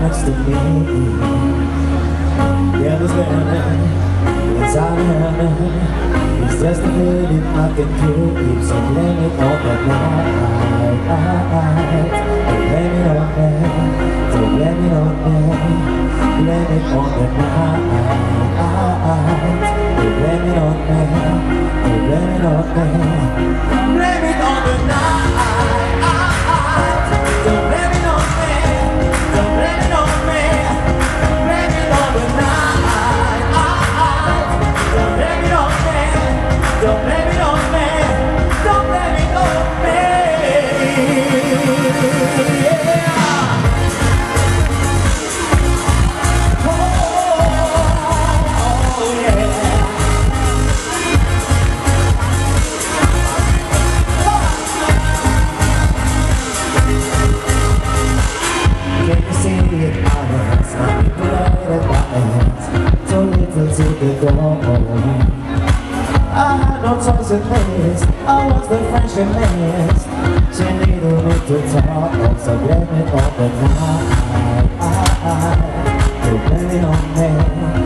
next to me. You understand? It's I here It's just a minute I can do Keeps on blaming all the night sorpresa. I had no choice in this I was the French gymnast She needed me to talk. So blame it on the night To blame it on me.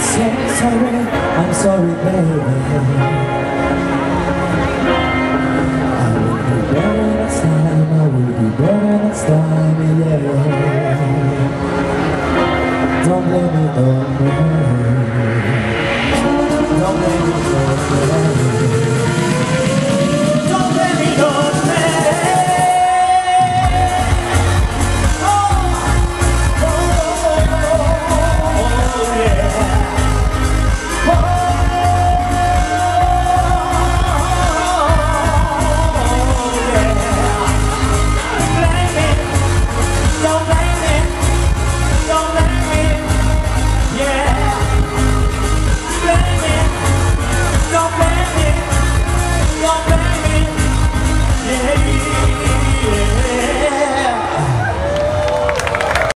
so sorry, I'm sorry, baby. I will be better next time, I will be better next time.